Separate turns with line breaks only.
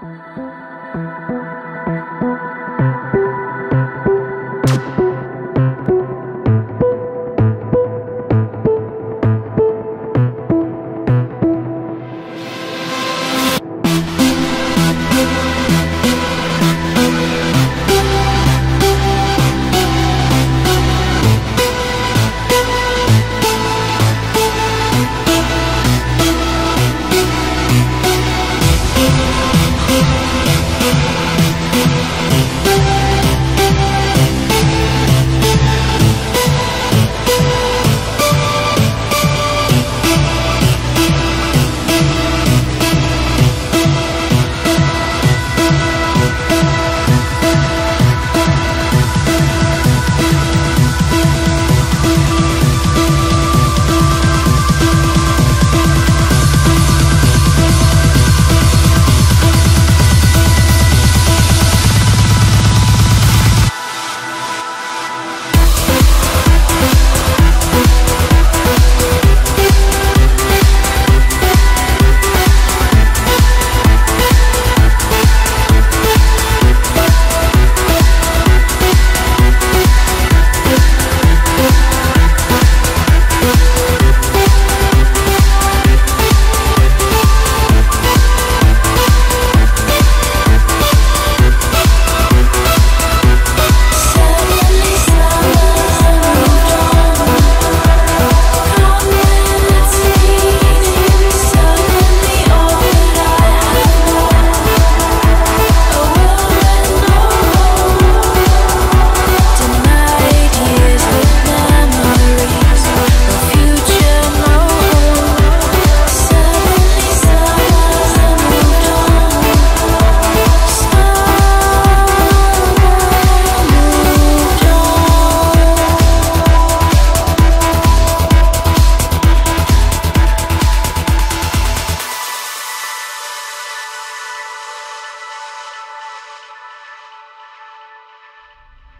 Thank you.